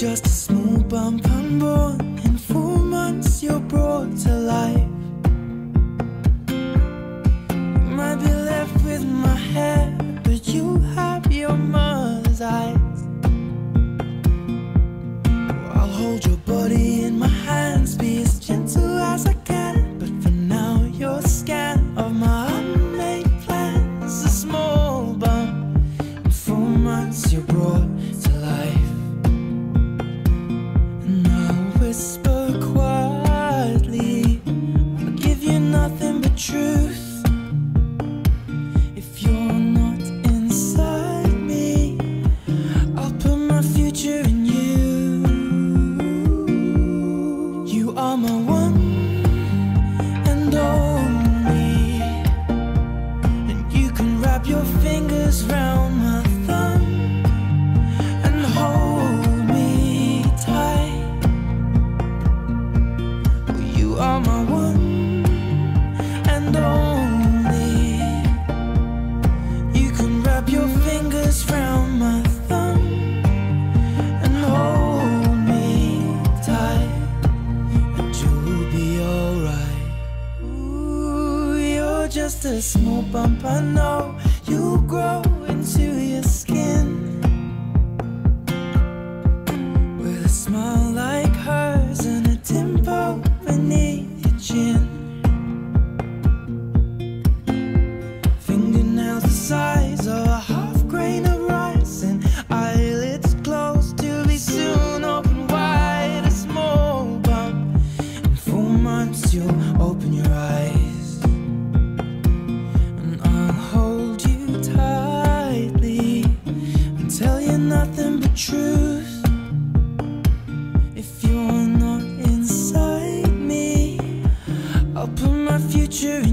just a small bump unborn. In four months, you're brought to life. You might be left with my hair, but you have your mother's eyes. I'll hold your body in my was right. just a small bump. I know you grow into. future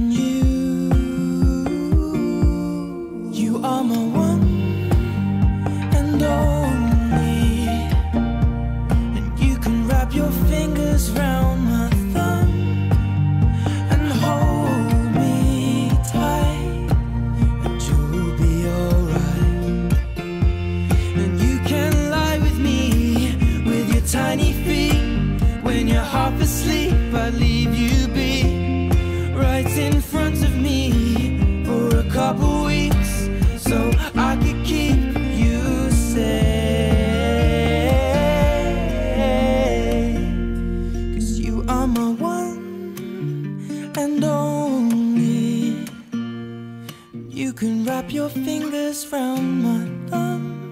are my one and only. You can wrap your fingers round my thumb.